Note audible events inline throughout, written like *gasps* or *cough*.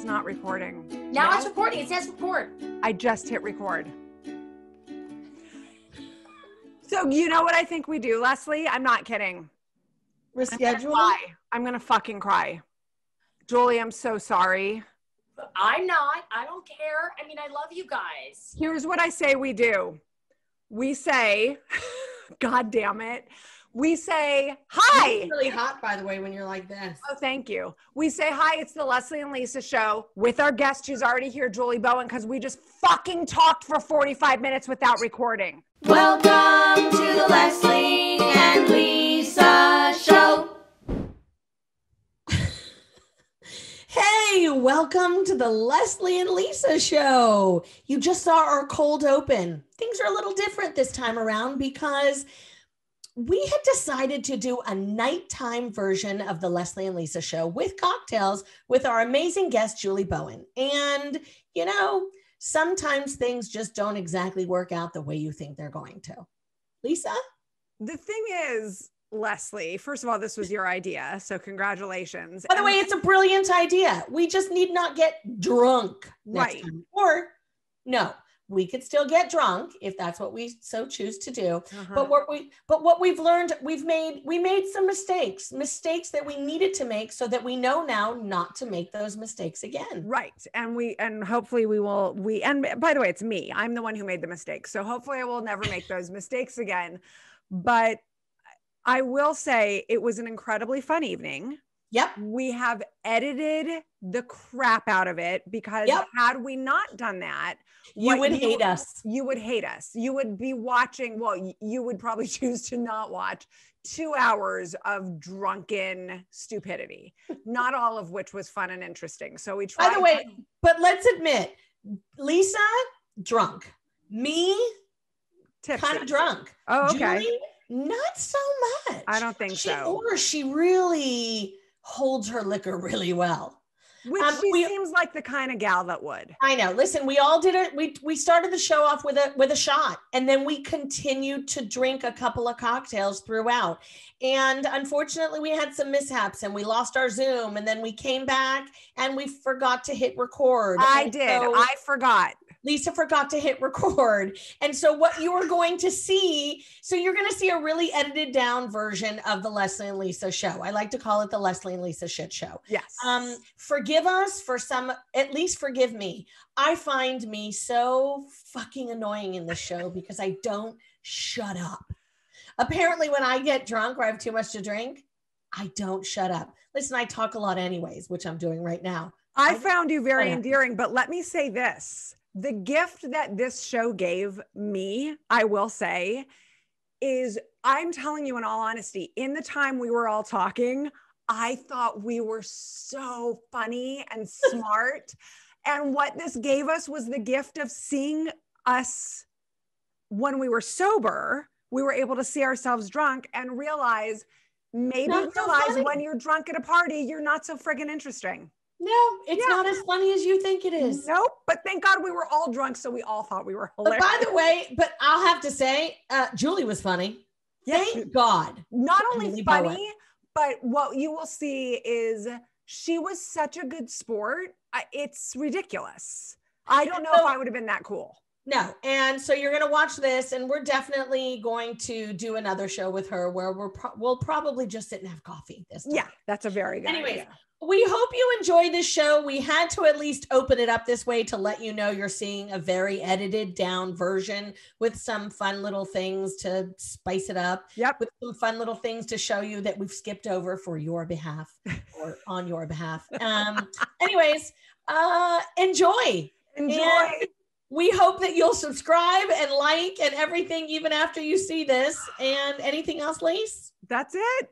It's not recording. Now it's recording. It says record. I just hit record. So you know what I think we do, Lesley? I'm not kidding. I'm gonna Reschedule. cry. I'm gonna fucking cry. Julie, I'm so sorry. I'm not. I don't care. I mean, I love you guys. Here's what I say we do. We say, *laughs* God damn it. We say, hi. It's really hot, by the way, when you're like this. Oh, thank you. We say hi. It's the Lesley and Lisa show with our guest who's already here, Julie Bowen, because we just fucking talked for 45 minutes without recording. Welcome to the Lesley and Lisa show. *laughs* Hey, welcome to the Lesley and Lisa show. You just saw our cold open. Things are a little different this time around because we had decided to do a nighttime version of the Lesley and Lisa show with cocktails with our amazing guest, Julie Bowen. And, you know, sometimes things just don't exactly work out the way you think they're going to. Lisa? The thing is, Lesley, first of all, this was your idea. So congratulations. By the And- way, it's a brilliant idea. We just need not get drunk. next Right. time. Or no, we could still get drunk if that's what we so choose to do. Uh-huh. But what we but what we've learned, we've made we made some mistakes, mistakes that we needed to make so that we know now not to make those mistakes again. Right. And we, and hopefully we will, we, and by the way, it's me. I'm the one who made the mistake. So hopefully I will never make those mistakes again. But I will say it was an incredibly fun evening. Yep. We have edited the crap out of it because Yep. had we not done that, You would hate us. You would hate us. You would be watching, well, you would probably *laughs* choose to not watch two hours of drunken stupidity, *laughs* not all of which was fun and interesting. So we tried. By the way, but let's admit, Lisa, drunk. Me, kind of drunk. Oh, okay. Julie, not so much. I don't think she, so. Or she really holds her liquor really well. Which um, she we- seems like the kind of gal that would. I know. Listen, we all did it. We we started the show off with a with a shot, and then we continued to drink a couple of cocktails throughout. And unfortunately, we had some mishaps, and we lost our Zoom, and then we came back and we forgot to hit record. I And did. so- I forgot. Lisa forgot to hit record. And so what you are going to see, so you're going to see a really edited down version of the Lesley and Lisa show. I like to call it the Lesley and Lisa shit show. Yes. Um forgive us for some at least forgive me. I find me so fucking annoying in this show because I don't shut up. Apparently when I get drunk or I have too much to drink, I don't shut up. Listen, I talk a lot anyways, which I'm doing right now. I I- found you very endearing, but let me say this the gift that this show gave me, I will say, is I'm telling you in all honesty, in the time we were all talking, I thought we were so funny and *laughs* smart. and what this gave us was the gift of seeing us when we were sober, we were able to see ourselves drunk and realize maybe Not realize funny. when you're drunk at a party, you're not so friggin' interesting. No, it's Yeah. not as funny as you think it is. Nope. But thank God we were all drunk, so we all thought we were hilarious. But by the way, but I'll have to say, uh, Julie was funny. Yes, Thank God. not only Julie Bowen. funny, but what you will see is she was such a good sport. I, it's ridiculous. I don't know if I would have been that cool. No, and so you're going to watch this, and we're definitely going to do another show with her where we're pro- we'll probably just sit and have coffee this time. Yeah, that's a very good Anyways, idea. we hope you enjoy this show. We had to at least open it up this way to let you know you're seeing a very edited down version with some fun little things to spice it up. Yep. with some fun little things to show you that we've skipped over for your behalf *laughs* or on your behalf. Um, anyways, uh, enjoy. Enjoy. And we hope that you'll subscribe and like and everything even after you see this. And anything else, Lise? That's it.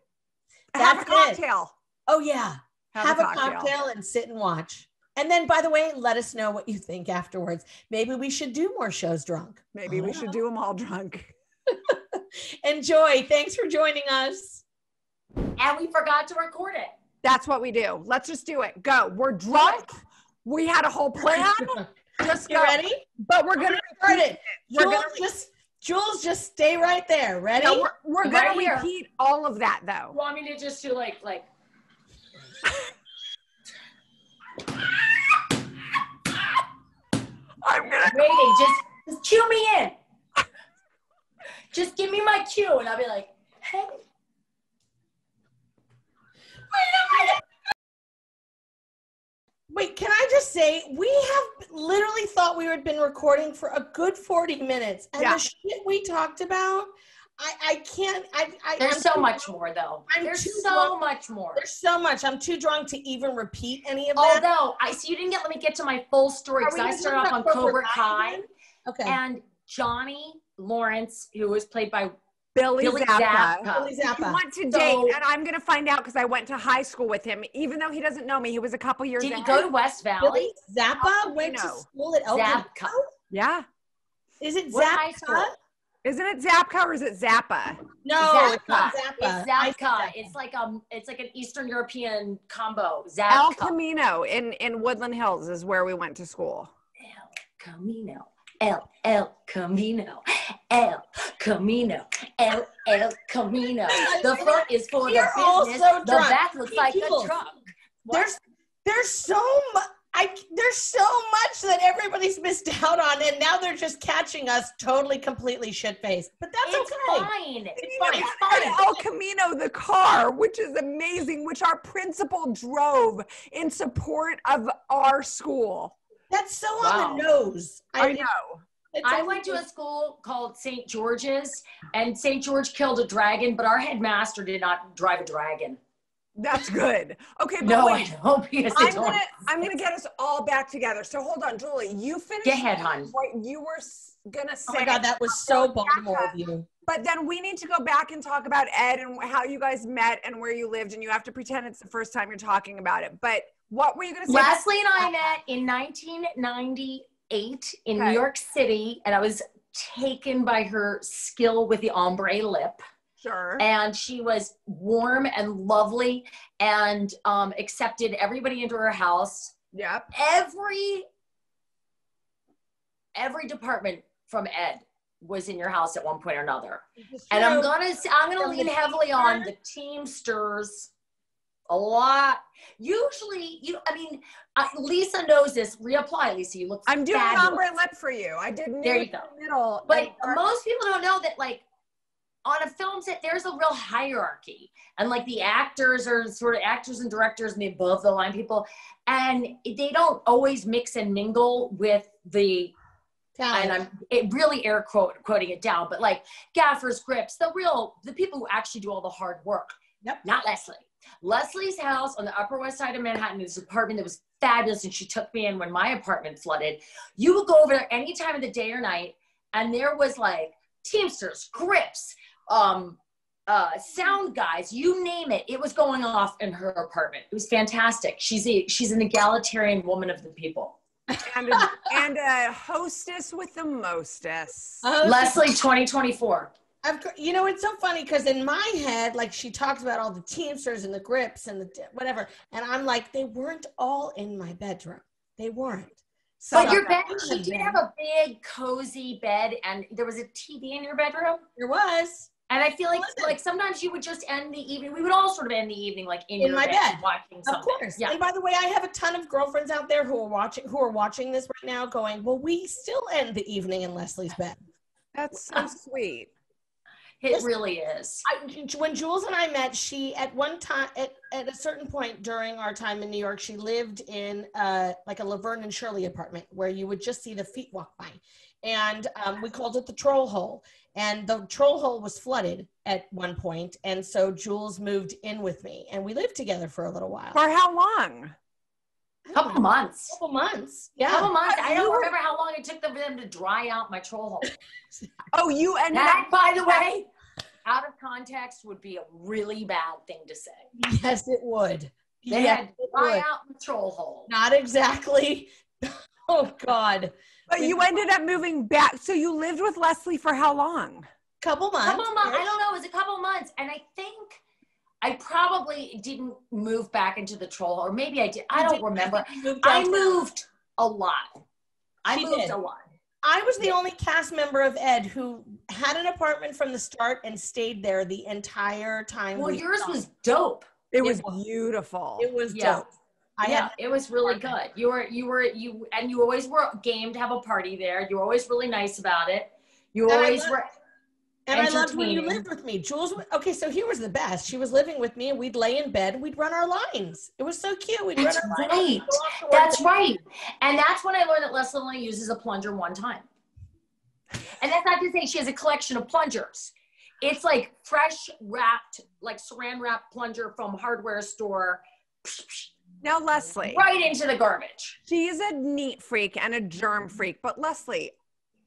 Have a That's it. cocktail. Oh yeah, Have, have, a, cocktail. and sit and watch. And then, by the way, let us know what you think afterwards. Maybe we should do more shows drunk. Maybe we should do them all drunk. *laughs* Enjoy. Thanks for joining us. And we forgot to record it. That's what we do. Let's just do it. Go. We're drunk. We had a whole plan. *laughs* Just You go. ready? But we're gonna Start it. We're Jules, gonna- just Jules, just stay right there. Ready? No, we're, we're Right gonna here. repeat all of that though. You want me to just do like like I'm gonna waiting. Just, just cue me in. Just give me my cue, and I'll be like, hey. Wait, can I just say we have literally thought we had been recording for a good 40 minutes and Yeah. the shit we talked about, I, I can't I, I There's I'm so too- much more, though. I'm There's so drunk. much more. There's so much. I'm too drunk to even repeat any of that. Although I see you didn't get let me get to my full story because I started off on Cobra Cobra Kai Kai okay. and Johnny Lawrence, who was played by Billy, Billy Zappa. Zappa. Billy You want to So- date, and I'm gonna find out because I went to high school with him. Even though he doesn't know me, he was a couple years. Did he go to West Valley? Billy Zappa went to school at El Zapka. Camino? Yeah, Is it What high school? isn't it Zapka or is it Zappa? No, it's not Zappa. It's I- Zapka. It's like um, it's like an Eastern European combo. El Camino in in Woodland Hills is where we went to school. El Camino. El El Camino. El Camino. El El Camino. The front is for the You're all business. so the back looks like a Jules, truck. There's there's so much. I, there's so much that everybody's missed out on, and now they're just catching us totally, completely shit faced. But that's It's okay. fine. It's fine. It's fine. El Camino, the car, which is amazing, which our principal drove in support of our school. That's so Wow. on the nose. I know. It's I went to a school called St. George's, and St. George killed a dragon, but our headmaster did not drive a dragon. That's good. Okay, but No, wait. I don't *laughs* because I'm don't. gonna I'm gonna get us all back together. So hold on, Julie. You finished Go ahead, hon. what you were gonna say. Oh my god, that was so Baltimore of you. But then we need to go back and talk about Ed and how you guys met and where you lived, and you have to pretend it's the first time you're talking about it. But what were you gonna say? Lesley and I met in 1998 in Okay. New York City, and I was taken by her skill with the ombre lip. Sure. And she was warm and lovely and um, accepted everybody into her house. Yep. Every every department from Ed was in your house at one point or another. And I'm gonna I'm gonna lean heavily on the Teamsters a lot. Usually, you I mean, uh, Lisa knows this. Reapply, Lisa. You look. I'm doing fabulous. ombre lip for you. I did There you go. middle. But most people don't know that, like, on a film set, there's a real hierarchy. And, like, the actors are sort of actors and directors and the above the line people. And they don't always mix and mingle with the, and I'm it really air quote, quoting it down, but like gaffers, grips, the real, the people who actually do all the hard work. Yep. Not Lesley. Lesley's house on the Upper West Side of Manhattan, this apartment that was fabulous, and she took me in when my apartment flooded. You would go over there any time of the day or night, and there was like Teamsters, grips, um, uh, sound guys, you name it. It was going off in her apartment. It was fantastic. She's a she's an egalitarian woman of the people. and a, and a hostess with the mostest. Oh, Lesley, 2024. Of course, you know, it's so funny because in my head, like she talks about all the Teamsters and the grips and the whatever, and I'm like, they weren't all in my bedroom. They weren't. So But your bed, Could she have did been. have a big, cozy bed, and there was a TV in your bedroom. there was And I feel like, Listen. like sometimes you would just end the evening. We would all sort of end the evening like in, In my bed, bed. watching something. Of course. Yeah. And by the way, I have a ton of girlfriends out there who are watching who are watching this right now going, Well, we still end the evening in Lesley's bed. That's so *laughs* sweet. It Listen. really is. I, when Jules and I met, she at one time at, at a certain point during our time in New York, she lived in uh, like a Laverne and Shirley apartment where you would just see the feet walk by, and um, we called it the troll hole. And the troll hole was flooded at one point, and so Jules moved in with me, and we lived together for a little while. For how long? I don't couple know, months. couple months, yeah. Couple months. I don't remember how long it took them for them to dry out my troll hole. *laughs* Oh, you and That, up. by the way, out of context would be a really bad thing to say. Yes, it would. They Yes, had to dry would. out the troll hole. Not exactly. *laughs* Oh God, But you ended up moving back. So you lived with Lesley for how long? couple months. couple months. I don't know. It was a couple months, and I think I probably didn't move back into the troll, or maybe I did. I don't remember. think you moved I moved a lot. I She moved did. a lot. I was the only cast member of Ed who had an apartment from the start and stayed there the entire time. Well, we yours filmed. was dope. It It was was. beautiful. It was Yeah. dope. I yeah, had it was really good. You were you were you and you always were game to have a party there. You were always really nice about it. You And always love- were And I loved when you lived with me. Jules, okay, so here was the best. She was living with me and we'd lay in bed, we'd run our lines. It was so cute. We'd That's run our lines. right. we'd go off to work. That's right. And that's when I learned that Lesley only uses a plunger one time. And that's not to say she has a collection of plungers. It's like fresh wrapped, like saran wrap plunger from hardware store, Now, Lesley, right into the garbage. she's a neat freak and a germ freak. But Lesley,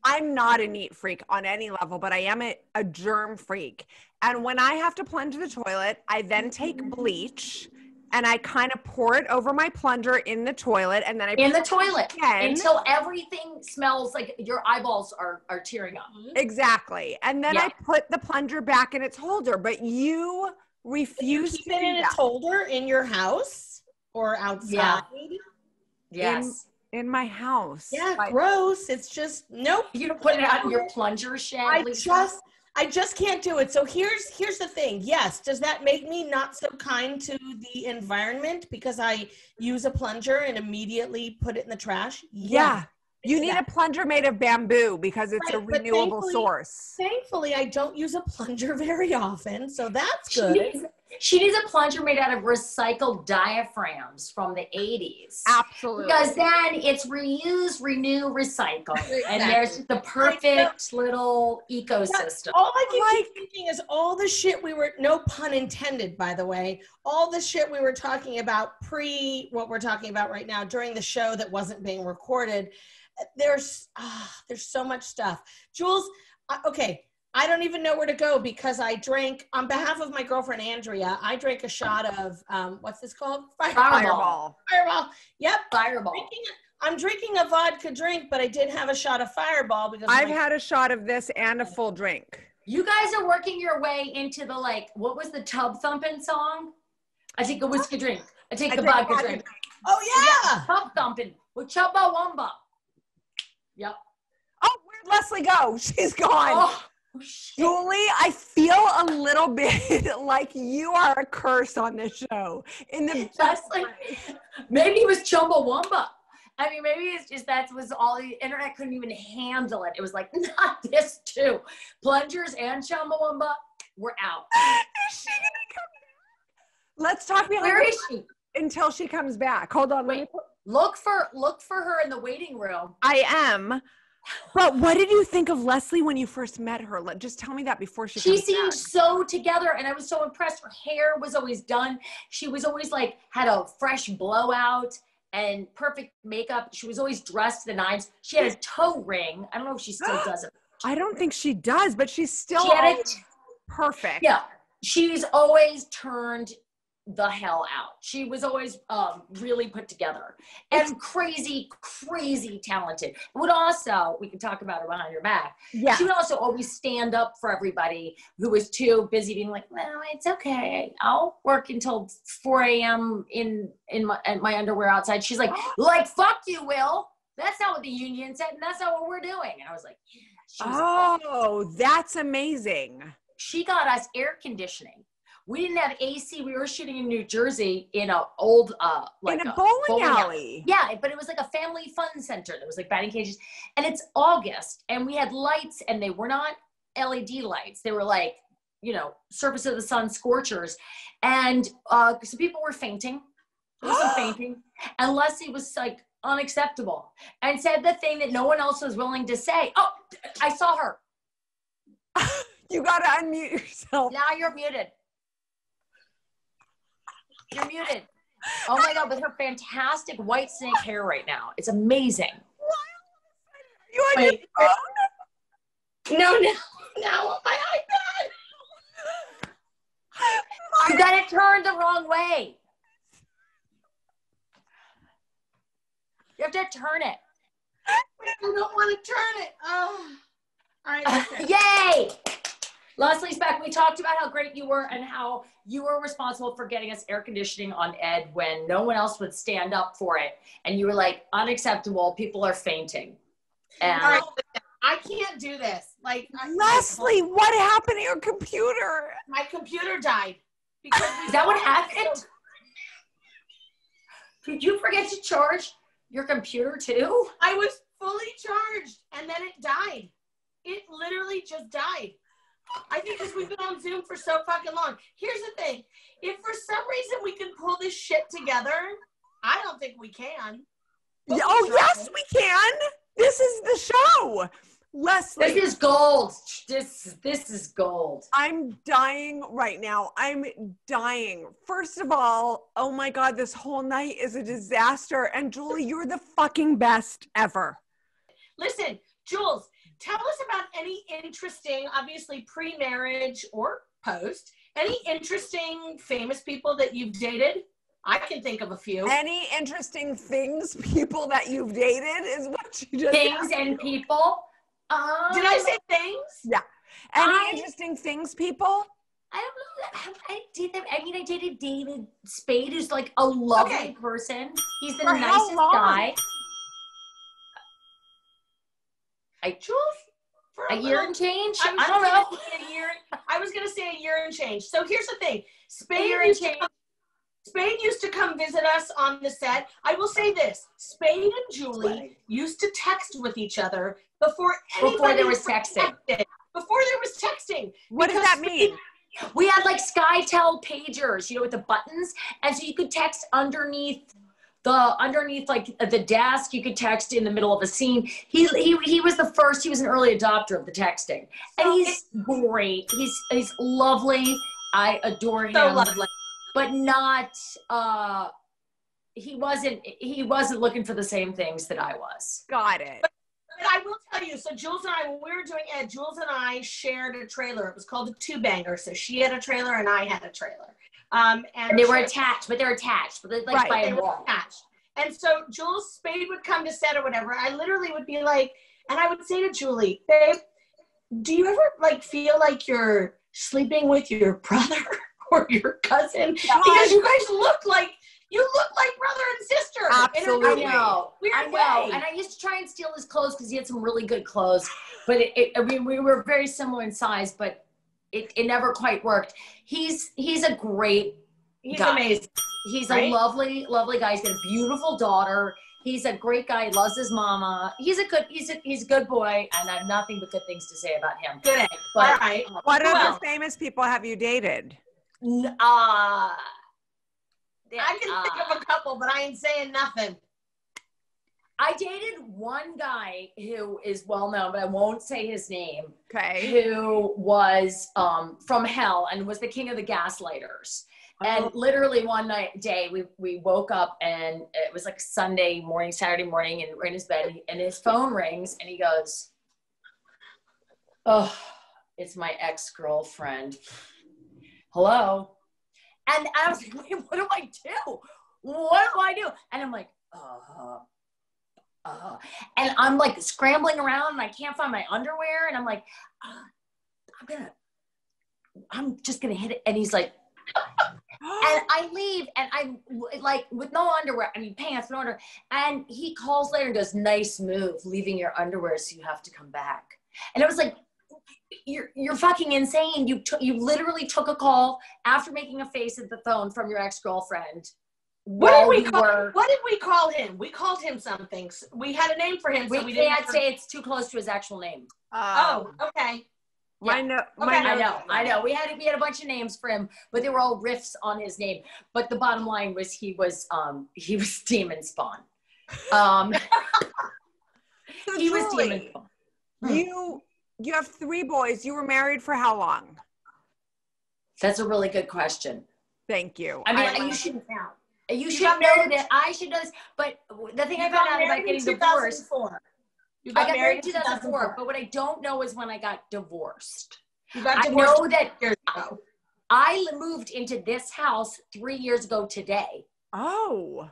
I'm not a neat freak on any level, but I am a, a germ freak. And when I have to plunge the toilet, I then take mm-hmm. bleach and I kind of pour it over my plunger in the toilet, and then I In the toilet again. until everything smells like your eyeballs are, are tearing up. Mm-hmm. exactly, and then Yeah. I put the plunger back in its holder. But you You refuse keep to it do in its holder in your house or outside. Yes. in my house. Yeah, Like, gross. It's just nope. you don't put it out in your plunger shed. I just I just can't do it. So here's here's the thing. Yes, does that make me not so kind to the environment because I use a plunger and immediately put it in the trash? yeah. You need a plunger made of bamboo because it's a Right, but renewable thankfully- source. Thankfully, I don't use a plunger *laughs* very often, so that's good. She needs a plunger made out of recycled diaphragms from the 80s. Absolutely. Because then it's reuse, renew, recycle. And there's the perfect little ecosystem. All I can Like- keep thinking is all the shit we were, no pun intended, by the way, all the shit we were talking about pre what we're talking about right now during the show that wasn't being recorded. There's, ah, there's so much stuff. Jules, uh, okay, I don't even know where to go because I drank, on behalf of my girlfriend Andrea, I drank a shot of, um, what's this called? Fireball. Fireball. Fireball. Yep. Fireball. Drinking, I'm drinking a vodka drink, but I did have a shot of Fireball because I've my- had a shot of this and a full drink. You guys are working your way into the like, what was the tub thumping song? I take a whiskey drink. I take I a take a vodka vodka drink. Oh yeah. Tub thumping with Chumbawamba. Yep. Oh, where'd Lesley go? *laughs* She's gone. Oh, Oh, shit. Julie, I feel a little *laughs* bit like you are a curse on this show. In the *laughs* That's like, maybe it was Chumbawamba. I mean, maybe it's just that was all the internet couldn't even handle it. It was like, *laughs* not this too. Plungers and Chumbawamba, we're out. Is she gonna come back? Let's talk behind Where the is she? until she comes back. Hold on. let me Wait. put- Look for look for her in the waiting room. I am. But what did you think of Lesley when you first met her? Let- Just tell me that before she. She seemed back. so together, and I was so impressed. Her hair was always done. She was always like had a fresh blowout and perfect makeup. She was always dressed to the nines. She had a toe ring. I don't know if she still *gasps* does it. I don't think she does, but she's still She perfect. Yeah, she's always turned the hell out. She was always um, really put together and crazy, crazy talented. Would also, we can talk about her behind her back. Yeah. She would also always stand up for everybody who was too busy being like, "Well, it's okay. I'll work until 4 a.m. in in my, my underwear outside." She's like, *gasps* "Like fuck you, Will. That's not what the union said, and that's not what we're doing." And I was like, was Oh, that's amazing. she got us air conditioning. We didn't have AC. We were shooting in New Jersey in a old uh like In a bowling, alley. alley. Yeah, but it was like a family fun center. There was like batting cages, and it's August, and we had lights, and they were not LED lights. They were like, you know, surface of the sun scorchers, and uh, so people were fainting. There was some *gasps* fainting, and Lesley was like unacceptable, and said the thing that no one else was willing to say. Oh, I saw her. *laughs* You gotta unmute yourself. Now you're muted. You're muted. Oh my god, with her fantastic white snake hair right now. It's amazing. You on your phone? No, no, no, on my iPad. *laughs* You got it turned the wrong way. You have to turn it. I don't want to turn it. Oh. All right. okay. *laughs* Yay! Lesley's back. We talked about how great you were and how you were responsible for getting us air conditioning on Ed when no one else would stand up for it. And you were like, unacceptable. People are fainting. And All right. I can't do this. Like I- Lesley, what happened to your computer? my computer died because is that what happened? so- Did you forget to charge your computer too? I was fully charged and then it died. It literally just died. I think because we've been on Zoom for so fucking long. Here's the thing if for some reason we can pull this shit together, I don't think we can. But we oh yes, we can. This is the show. Lesley, This is gold. This this is gold. I'm dying right now. I'm dying. First of all, oh my God, this whole night is a disaster. And Julie, you're the fucking best ever. Listen, Jules, tell us about any interesting, obviously pre marriage or post, any interesting famous people that you've dated? I can think of a few. Any interesting things, people that you've dated is what you just Things and people. Um, Did I say things? Yeah. Any I- interesting things, people? I don't know. Have I did that? I mean, I dated David Spade, who's like a lovely Okay. person. He's the For nicest guy. I Jules? For a year little- and change. I, was I don't know. A year, I was going to say a year and change. So here's the thing Spade year and used, to change. come, Spade used to come visit us on the set. I will say this Spade and Julie used to text with each other before anybody Before there was texting. texted. Before there was texting. What does that mean? We had like SkyTel pagers, you know, with the buttons, and so you could text underneath the underneath like the desk. You could text in the middle of a scene. He he he was the first. He was an early adopter of the texting, and So he's great. He's he's lovely. I adore him, So lovely. but not. uh He wasn't. He wasn't looking for the same things that I was. Got it. But I will tell you, so Jules and I, when we were doing Ed, Jules and I shared a trailer. It was called the Two Banger. So she had a trailer and I had a trailer. Um, and, And they were attached, but they're attached, but they're like Right, by they a wall. attached. And so Jules Spade would come to set or whatever. I literally would be like, and I would say to Julie, babe, do you ever like feel like you're sleeping with your brother *laughs* or your cousin? Because you guys look like you look like brother and sister. Absolutely. I know. Weird I know. way. And I used to try and steal his clothes because he had some really good clothes. But it, it, I mean, we were very similar in size, but it, it never quite worked. He's he's a great. He's guy. amazing. He's Right? a lovely, lovely guy. He's got a beautiful daughter. He's a great guy. He loves his mama. He's a good. He's a he's a good boy, and I have nothing but good things to say about him. Good egg. But All right. What Who other famous people have you dated? n- uh, I can think uh, of a couple, but I ain't saying nothing. I dated one guy who is well known, but I won't say his name. Okay. who was um, from hell and was the king of the gaslighters. And Oh. literally one night day, we, we woke up and it was like Sunday morning, Saturday morning, and we're in his bed, and his phone rings, and he goes, "Oh, it's my ex girlfriend." Hello, and I was *laughs* like, "Wait, what do I do? What do I do?" And I'm like, "Uh." Uh, and I'm like scrambling around and I can't find my underwear and I'm like, uh, I'm gonna, I'm just gonna hit it. And he's like, *gasps* and I leave and I'm like with no underwear, I mean pants, no underwear. And he calls later and goes, nice move, leaving your underwear so you have to come back. And it was like, you're you're fucking insane. You took you literally took a call after making a face at the phone from your ex girlfriend. What did we call? were? What did we call him? We called him something. We had a name for him, We, so we didn't. can't have- say it's too close to his actual name. Oh, okay. my no, my Okay, I know, I know. We had we had a bunch of names for him, but they were all riffs on his name. But the bottom line was he was um he was *laughs* demon spawn. Um So *laughs* *laughs* he was demon spawn. You you have three boys. You were married for how long? That's a really good question. Thank you. I mean, I- you should you You should know married- that I should know this, but the thing You I got found out married about getting divorced 2004. You I got married in 2004, but what I don't know is when I got divorced. You got I know that years ago. I moved into this house three years ago today. oh,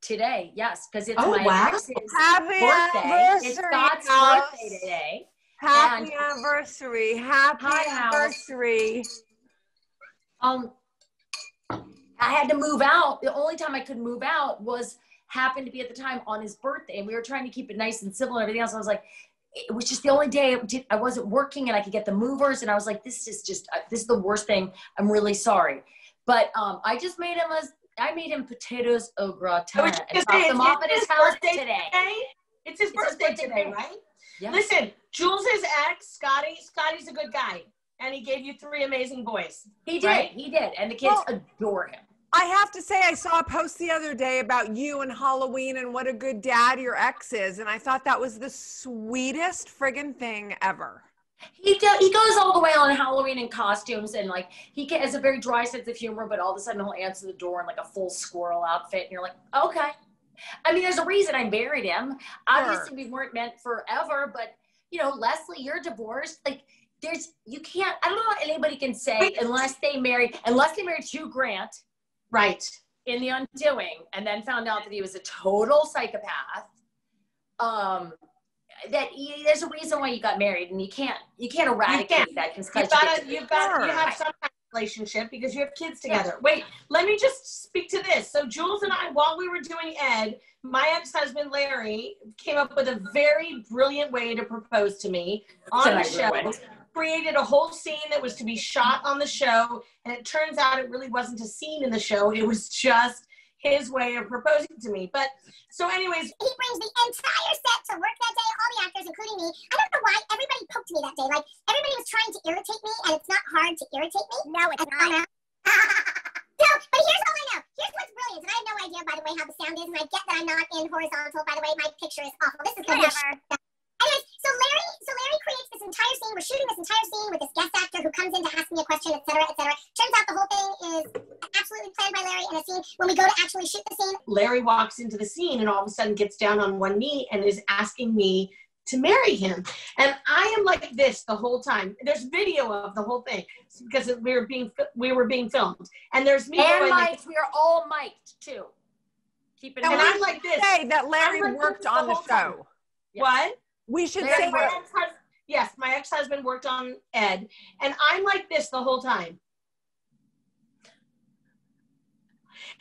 Today, yes, because it's Oh, my wow. ex's happy birthday. It's anniversary, Scott's house. birthday today. Happy And- anniversary. Happy Hi, house. anniversary. Um, I had to move out. The only time I could move out was happened to be at the time on his birthday, and we were trying to keep it nice and civil and everything else. I was like, it was just the only day did, I wasn't working and I could get the movers, and I was like, this is just uh, this is the worst thing. I'm really sorry, but um, I just made him a I made him potatoes au gratin and dropped them it's off at his his house birthday today. It's his It's birthday birthday today, today. right? Yeah. Listen, Jules's ex, Scotty, Scotty's a good guy. And he gave you three amazing boys. He did. Right? He did. And the kids Well- adore him. I have to say, I saw a post the other day about you and Halloween and what a good dad your ex is. And I thought that was the sweetest friggin' thing ever. He do, he goes all the way on Halloween in costumes and like he has a very dry sense of humor, but all of a sudden he'll answer the door in like a full squirrel outfit, and you're like, okay. I mean, there's a reason I married him. Obviously, we weren't meant forever, but you know, Lesley, you're divorced. Like, there's you can't. I don't know what anybody can say unless they married unless they married Hugh Grant Right. in The Undoing, and then found out that he was a total psychopath. Um, that he, there's a reason why you got married, and you can't you can't eradicate can't. that You've because you got to, you've got, you have some kind of relationship because you have kids together. Wait, let me just speak to this. So Jules and I, while we were doing Ed, my ex-husband Larry came up with a very brilliant way to propose to me on the show. Ruined. Created a whole scene that was to be shot on the show, and it turns out it really wasn't a scene in the show. It was just his way of proposing to me. But so, anyways, he brings the entire set to work that day, all the actors, including me. I don't know why everybody poked me that day. Like everybody was trying to irritate me, and it's not hard to irritate me. No, it's not. *laughs* no, but here's all I know. Here's what's brilliant, and I have no idea, by the way, how the sound is, and I get that I'm not in horizontal. By the way, my picture is awful. This is whatever. Anyways, so Larry, so Larry creates this entire scene. We're shooting this entire scene with this guest actor who comes in to ask me a question, etc., etc. Turns out the whole thing is absolutely planned by Larry in a scene. When we go to actually shoot the scene, Larry walks into the scene and all of a sudden gets down on one knee and is asking me to marry him. And I am like this the whole time. There's video of the whole thing because we were being we were being filmed. And there's me And going like, mic'd. We are all mic'd too. Keep it in And and. I'm like this. Say that Larry like worked this the on the whole time. show. What? We should say My yes, my ex-husband worked on Ed, and I'm like this the whole time.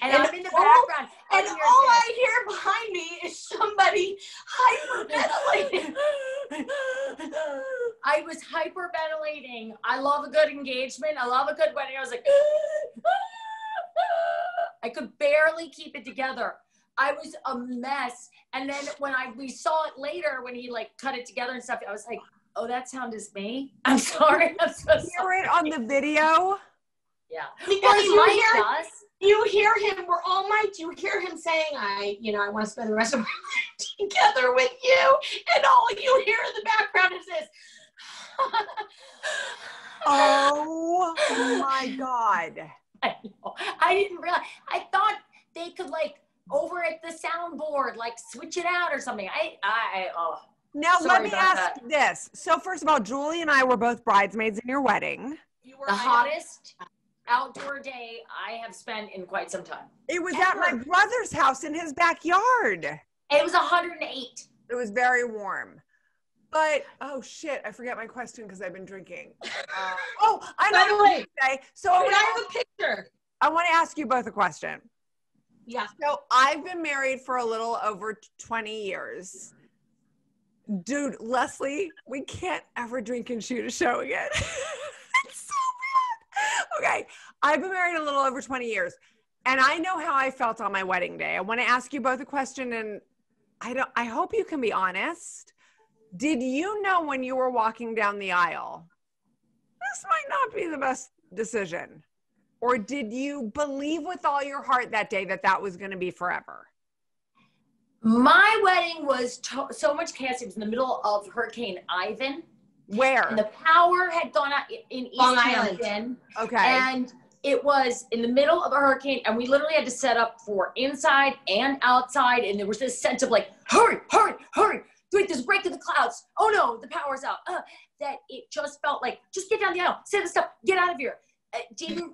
And, and I'm in the all- background. And all I hear behind me is somebody hyperventilating. I was hyperventilating. I love a good engagement. I love a good wedding. I was like, *gasps* I could barely keep it together. I was a mess. And then when I we saw it later when he like cut it together and stuff, I was like, oh, that sound is me. *laughs* I'm sorry. *laughs* I'm so Hear sorry. it on the video. Yeah. Because Well, he you hear us. you hear him, we're all mic'd, you hear him saying, I, you know, I want to spend the rest of my life *laughs* together with you. And all you hear in the background is this. Oh my God. I know. I didn't realize. I thought they could like over at the soundboard, like switch it out or something. I, I, oh, Now let me about ask this. So first of all, Julie and I were both bridesmaids in your wedding. You were the hottest outdoor day I have spent in quite some time. It was at my brother's house in his backyard. It was 108. It was very warm. But oh shit, I forget my question because I've been drinking. *laughs* Uh, oh, I By know the way, say. So I I have a picture. I want to ask you both a question. Yeah. So I've been married for a little over 20 years. Dude, Lesley, we can't ever drink and shoot a show again. *laughs* it's so bad. Okay. I've been married a little over 20 years. And I know how I felt on my wedding day. I want to ask you both a question and I don't I hope you can be honest. Did you know when you were walking down the aisle? This might not be the best decision. Or did you believe with all your heart that day that that was going to be forever? My wedding was to- so much chaos. It was in the middle of Hurricane Ivan, Where? and the power had gone out in East Long Island. Hampton. okay. And it was in the middle of a hurricane, and we literally had to set up for inside and outside. And there was this sense of like, hurry, hurry, hurry. Wait, there's a break in the clouds. Oh no, the power's out. Uh, that it just felt like, just get down the aisle, say this stuff, get out of here. It didn't.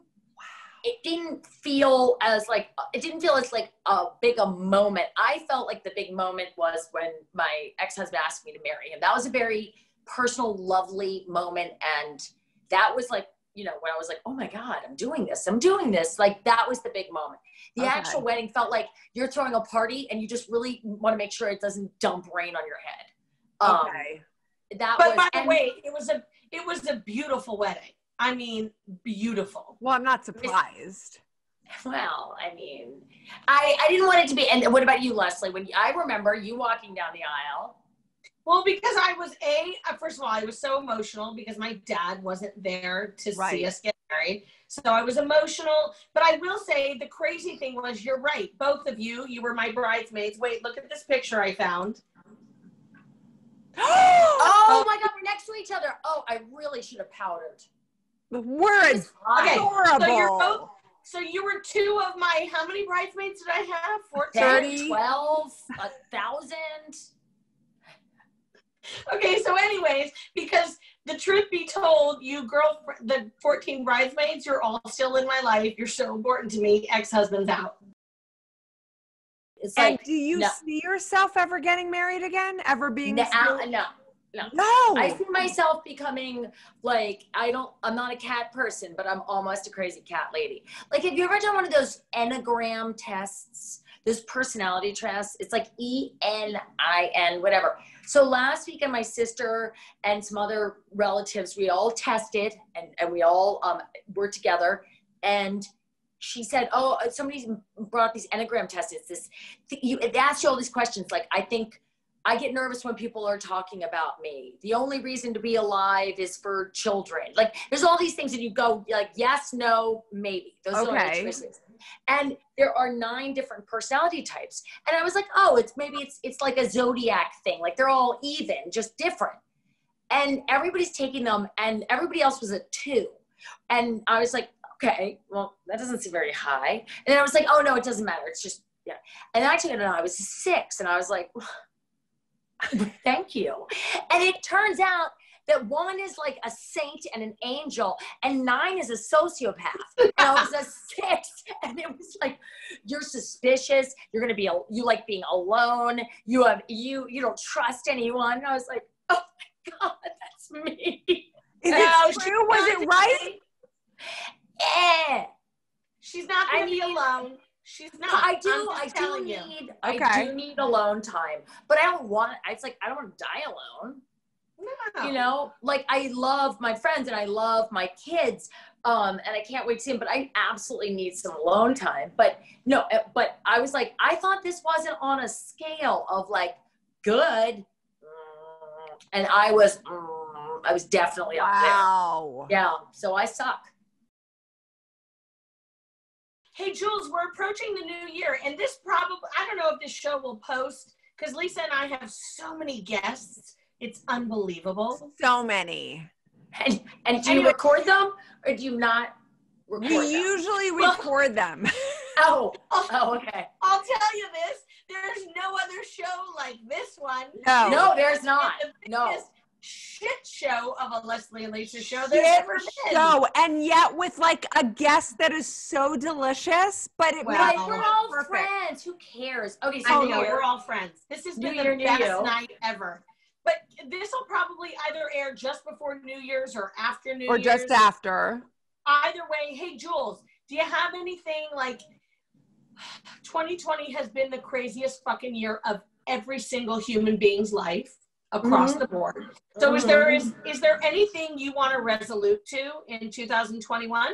It didn't feel as like it didn't feel as like a big a moment. I felt like the big moment was when my ex-husband asked me to marry him. That was a very personal, lovely moment, and that was like you know, when I was like, oh my God, I'm doing this, I'm doing this. Like that was the big moment. The Okay. actual wedding felt like you're throwing a party and you just really want to make sure it doesn't dump rain on your head. Um, okay. That But was, by the way, it was a it was a beautiful wedding. I mean, beautiful. Well, I'm not surprised. Well, I mean, I I didn't want it to be. And what about you, Lesley? When I remember you walking down the aisle. Well, because I was a uh, first of all, I was so emotional because my dad wasn't there to Right. see us get married. So I was emotional. But I will say the crazy thing was, you're right. Both of you, you were my bridesmaids. Wait, look at this picture I found. *gasps* Oh my God, we're next to each other. Oh, I really should have powdered. We're It's hot. Okay, adorable. So you're both. So you were two of my. How many bridesmaids did I have? Fourteen. 10, 12, a thousand. Okay, so anyways, because the truth be told, you girl, the 14 bridesmaids, you're all still in my life. You're so important to me. Ex-husband's out. It's and like, do you no. see yourself ever getting married again? Ever being uh, no, still- no. No. I see myself becoming like I don't I'm not a cat person, but I'm almost a crazy cat lady. Like have you ever done one of those Enneagram tests? Those personality tests? It's like E N I N whatever. So last weekend my sister and some other relatives, we all tested and, and we all um, were together and she said, "Oh, somebody brought up these Enneagram tests. It's this. You it asks you all these questions. Like, I think I get nervous when people are talking about me. The only reason to be alive is for children. Like there's all these things and you go like yes, no, maybe. Those are the Okay. choices. And there are nine different personality types. And I was like, oh, it's maybe it's it's like a zodiac thing. Like they're all even, just different. And everybody's taking them and everybody else was a two. And I was like, okay, well, that doesn't seem very high. And then I was like, oh no, it doesn't matter. It's just yeah. And I took it and I was six and I was like, *laughs* Thank you. And it turns out that one is like a saint and an angel, and nine is a sociopath. *laughs* And I was a six, and it was like, you're suspicious. You're gonna be, a, you like being alone. You have, you, you don't trust anyone. And I was like, oh my god, that's me. Is it true? Was it right? Eh. She's not going I to be mean- alone. She's not. I do. I do you. need. I do need alone time, but I don't want. It's like I don't want to die alone. No. you know like i love my friends and i love my kids um and i can't wait to see them but i absolutely need some alone time but no uh, but i was like i thought this wasn't on a scale of like good mm, and i was mm, i was definitely up Wow. there yeah so i suck Hey, Jules, we're approaching the new year, and this probably, I don't know if this show will post because Lisa and I have so many guests. It's unbelievable. So many. and and do you Anyway. record them or do you not record We them? usually Well- record them. *laughs* Oh, oh oh okay I'll tell you this there's no other show like this one. No. no there's not It's the no biggest shit show of a Lesley and Lisa show there's ever been. show, and yet with like a guest that is so delicious, but it like makes we're all perfect. friends who cares okay so know, we're all friends. This has New been Year, the best you. night ever. But this will probably either air just before New Year's or after New Or Year's. Or just after. Either way, hey Jules, do you have anything like *sighs* 2020 has been the craziest fucking year of every single human being's life across Mhm. the board. So is there is Mm-hmm. is there anything you want to resolute to in 2021?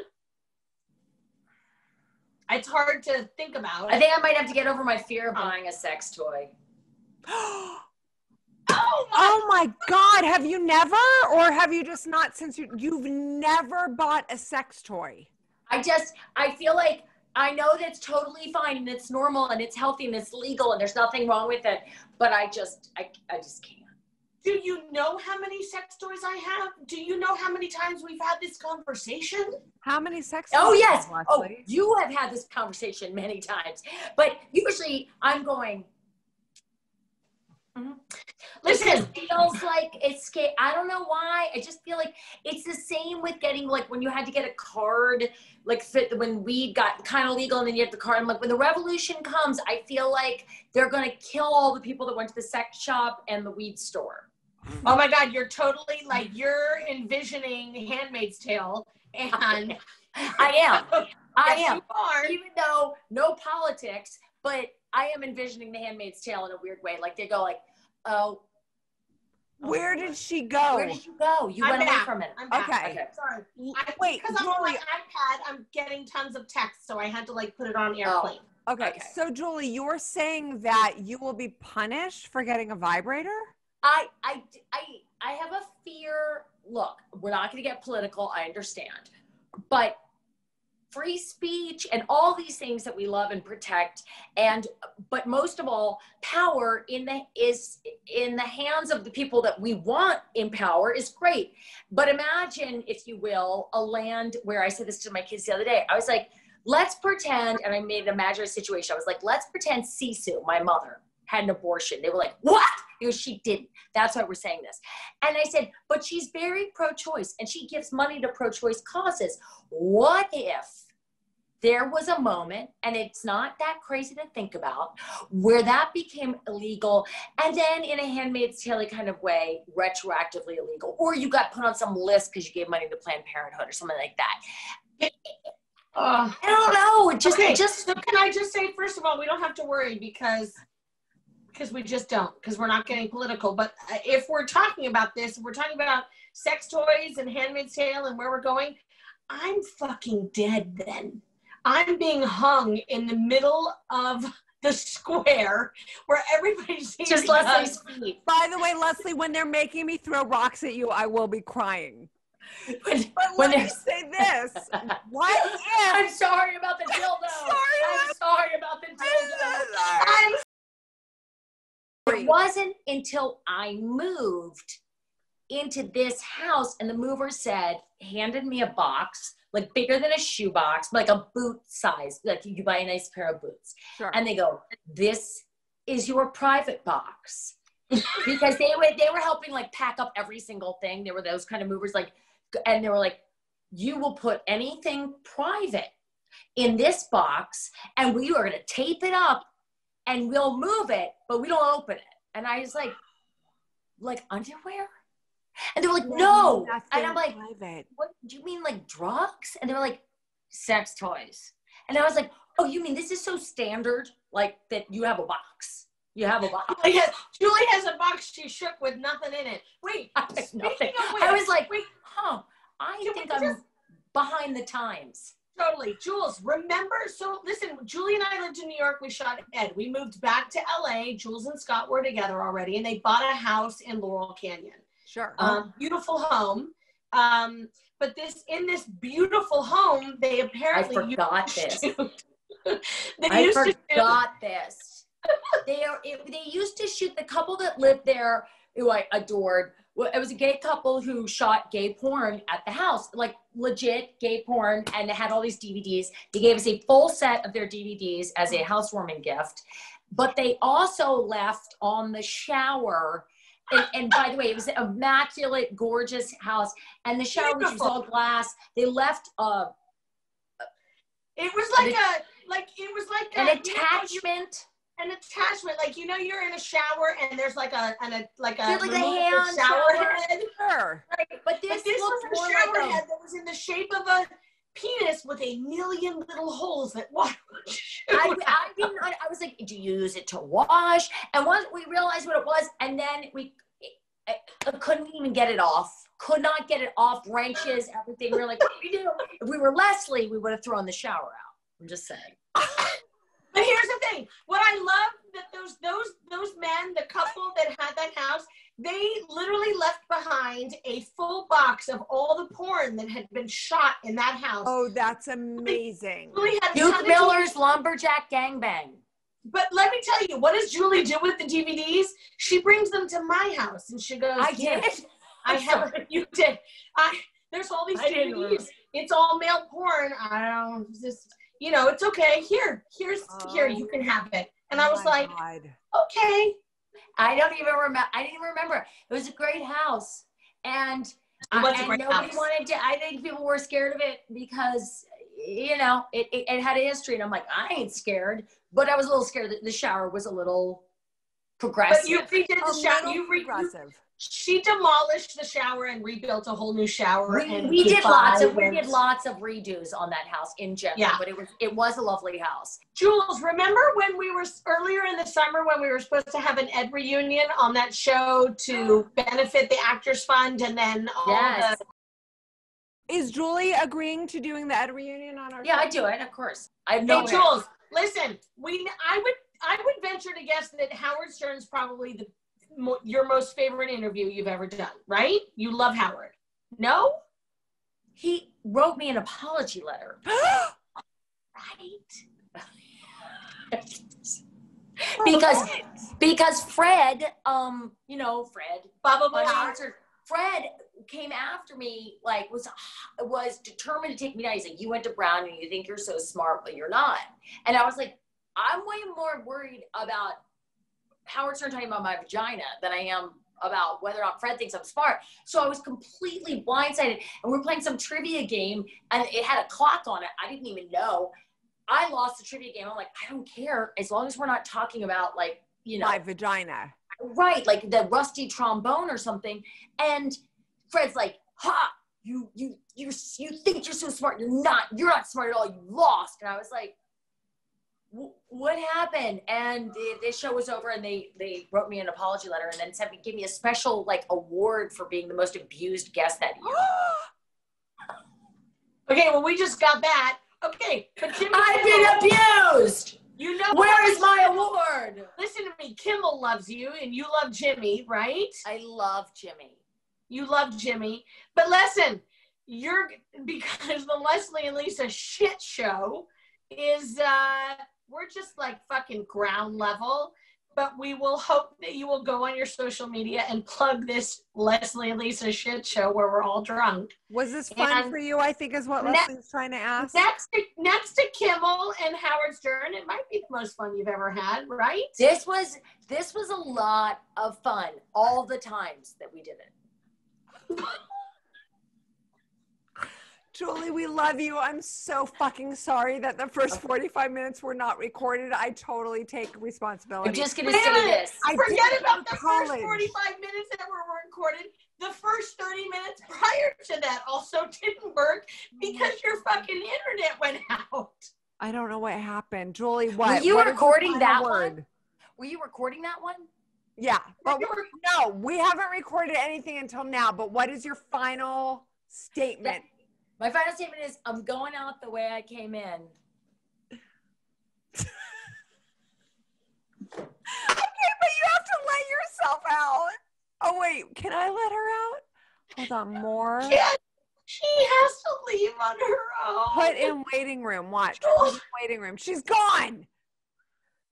It's hard to think about. I think I might have to get over my fear of buying a sex toy. oh *gasps* oh my my God. Have you never, or have you just not since you, you've never bought a sex toy? I just, I feel like I know that's totally fine and it's normal and it's healthy and it's legal and there's nothing wrong with it, but I just, I, I just can't. Do you know how many sex toys I have? Do you know how many times we've had this conversation? How many sex Oh toys, yes. Oh, Lesley? you have had this conversation many times, but usually I'm going. Mhm. Listen. It feels like it's. I don't know why. I just feel like it's the same with getting like when you had to get a card, like fit when weed got kind of legal, and then you get the card. I'm like, when the revolution comes, I feel like they're gonna kill all the people that went to the sex shop and the weed store. Oh my God, you're totally like you're envisioning Handmaid's Tale, and I am. I Yes, am. You are. even though no politics, but I am envisioning the Handmaid's Tale in a weird way. Like they go like, oh, Where did she go? Where did you go? You I'm went away back. for a minute. I'm back. Okay. Okay. Sorry. I, Wait, because I'm on my iPad, I'm getting tons of text, so I had to like put it on oh, airplane. Okay, Okay. so Julie, you're saying that you will be punished for getting a vibrator? I, I, I, I have a fear. Look, we're not going to get political. I understand, but free speech and all these things that we love and protect, and but most of all, power in the is in the hands of the people that we want in power is great. But imagine, if you will, a land where I said this to my kids the other day. I was like, let's pretend, and I made an imaginary situation. I was like, let's pretend Sisu, my mother, had an abortion. They were like, what? Because she didn't. That's why we're saying this. And I said, but she's very pro choice and she gives money to pro choice causes. What if there was a moment, and it's not that crazy to think about, where that became illegal and then in a handmaid's tale kind of way, retroactively illegal, or you got put on some list because you gave money to Planned Parenthood or something like that? Uh, I don't know. Just, okay, just, so can I just say, first of all, we don't have to worry because because we just don't because we're not getting political. But uh, if we're talking about this, we're talking about sex toys and Handmaid's Tale and where we're going. I'm fucking dead then. I'm being hung in the middle of the square where everybody's *laughs* just Lesley's feet. By the way, Lesley, when they're making me throw rocks at you, I will be crying. When, But when let me say this. What *laughs* I'm sorry about the dildo. *laughs* sorry I'm sorry about the dildo. I'm It wasn't until I moved into this house and the mover said, handed me a box, like bigger than a shoebox, like a boot size, like you buy a nice pair of boots. Sure. And they go, This is your private box. *laughs* because they were they were helping like pack up every single thing. There were those kind of movers, like and they were like, You will put anything private in this box and we are gonna tape it up and we'll move it, but we don't open it. And I was like, like underwear? And they were like, no. And I'm like, private. what do you mean like drugs? And they were like, sex toys. And I was like, oh, you mean this is so standard, like that you have a box. You have a box. Julie has, Julie has a box she shook with nothing in it. Wait, *laughs* I nothing. of which, I was like, wait, huh, I think I'm just- behind the times. Totally. Jules, remember? So listen, Julie and I lived in New York. We shot Ed. We moved back to LA. Jules and Scott were together already, and they bought a house in Laurel Canyon. Sure. Um, beautiful home. Um, but this in this beautiful home, they apparently I forgot this. to- *laughs* they I used to shoot- forgot this. they are. It, they used to shoot the couple that lived there, who I adored. Well, it was a gay couple who shot gay porn at the house, like legit gay porn, and they had all these DVDs. They gave us a full set of their DVDs as a housewarming gift, but they also left on the shower. And, and by the way, it was an immaculate, gorgeous house, and the shower, which was all glass. They left uh, It was like a like it was like an a, attachment. An attachment. Like you know, you're in a shower and there's like a an a like a There's like a hand shower shower. head. sure. But But this, this was a shower like a head that was in the shape of a penis with a million little holes that *laughs* water would. I, I didn't. I, I was like, do you use it to wash? And once we realized what it was, and then we I, I couldn't even get it off. Could not get it off. Wrenches, everything. We were like, what do we do? If we were Lesley, we would have thrown the shower out. I'm just saying. *laughs* But here's the thing: what I love that those those those men, the couple that had that house, they literally left behind a full box of all the porn that had been shot in that house. Oh, that's amazing. Julie had Duke tons of Miller's lumberjack gangbang. But let me tell you, what does Julie do with the DVDs? She brings them to my house and she goes, I did. I I'm have sorry. *laughs* you did. I there's all these I DVDs. It's all male porn. I don't just you know, it's okay. Here, here's here, you can have it. And I Oh was like, God. okay. I don't even remember. I didn't even remember. It was a great house, and, It and great nobody house. wanted to. I think people were scared of it because you know it, it, it had a history, and I'm like, I ain't scared, but I was a little scared that the shower was a little progressive. But you redid A the shower. little You, re- you progressive. She demolished the shower and rebuilt a whole new shower. We, and we did lots of we did lots of redos on that house in general, Yeah. but it was it was a lovely house. Jules, remember when we were earlier in the summer when we were supposed to have an Ed reunion on that show to *gasps* benefit the Actors Fund and then all Yes. the Is Julie agreeing to doing the Ed reunion on our Yeah, I do it, of course. I have no Hey Jules, listen, we I would I would venture to guess that Howard Stern's probably the mo- your most favorite interview you've ever done, right? You love Howard. No? He wrote me an apology letter. *gasps* Right. *laughs* because because Fred, um, you know, Fred, Baba concert, Fred came after me, like was was determined to take me down. He's like, you went to Brown and you think you're so smart, but you're not. And I was like, I'm way more worried about Howard Stern talking about my vagina than I am about whether or not Fred thinks I'm smart. So I was completely blindsided. And we are playing some trivia game and it had a clock on it. I didn't even know. I lost the trivia game. I'm like, I don't care as long as we're not talking about like, you know, My vagina. right like the rusty trombone or something and fred's like ha you you you you think you're so smart you're not you're not smart at all you lost and i was like "Wh- what happened and the, the show was over and they they wrote me an apology letter and then sent me give me a special like award for being the most abused guest that year *gasps* Okay, well we just got that. Okay, but Jimmy i've been abused you know where is my award Listen to me. Kimmel loves you and you love Jimmy, right? i love jimmy You love Jimmy. But listen, you're because the Lesley and Lisa shit show is uh we're just like fucking ground level. But we will hope that you will go on your social media and plug this Lesley and Lisa shit show where we're all drunk. Was this fun And for you? I think is what ne- Lesley's trying to ask. Next to next to Kimmel and Howard Stern, it might be the most fun you've ever had, right? this was this was a lot of fun all the times that we did it *laughs* Julie, we love you. I'm so fucking sorry that the first 45 minutes were not recorded. I totally take responsibility. I'm just gonna Wait say this. I Forget about the college. first 45 minutes that were recorded. The first 30 minutes prior to that also *laughs* didn't work because your fucking internet went out. I don't know what happened. Julie, what? Were you What is the recording final that one? Were you recording that one? Yeah, but no, we haven't recorded anything until now. But what is your final statement? My final statement is I'm going out the way I came in. *laughs* Okay, but you have to let yourself out. Oh wait, can I let her out? Hold on, more. Yeah, she has to leave on her own. Put in waiting room. Watch. Put *laughs* waiting room. She's gone.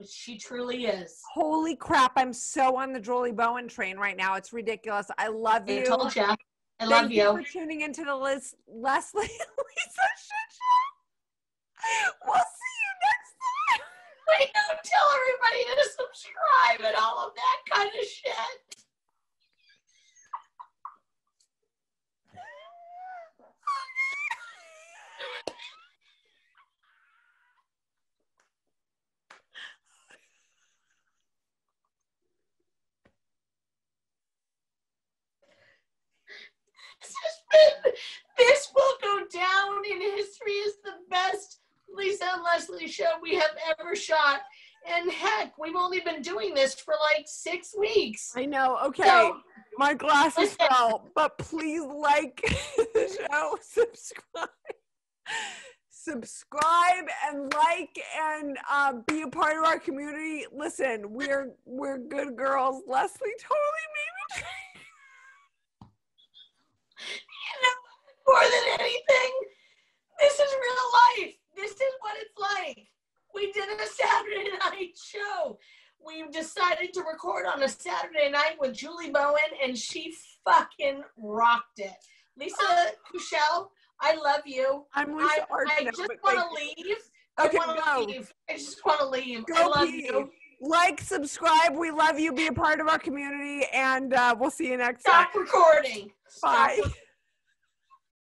She truly is. Holy crap! I'm so on the Julie Bowen train right now. It's ridiculous. I love I told you. I Thank love you you. for tuning into the Liz, Lesley *laughs* and Lisa shit show. We'll see you next time. I know. Tell everybody to subscribe and all of that kind of shit. This has been, this will go down in history as the best Lisa show we have ever shot. And heck, we've only been doing this for like six weeks. I know. Okay, So, my glasses fell, but please like *laughs* the show, subscribe, subscribe, and like, and uh, be a part of our community. Listen, we're we're good girls. Lesley totally made me. *laughs* you know, more than anything, this is real life. This is what it's like. We did a Saturday *laughs* night show. We decided to record on a Saturday night with Julie Bowen, and she fucking rocked it. Lisa Kushel, I love you. I'm I, Lisa Arch I just want to leave. Okay, I want go. to leave. I just want to leave. Go I love you. Like, subscribe. We love you. Be a part of our community, and uh, we'll see you next time. Stop recording. Bye.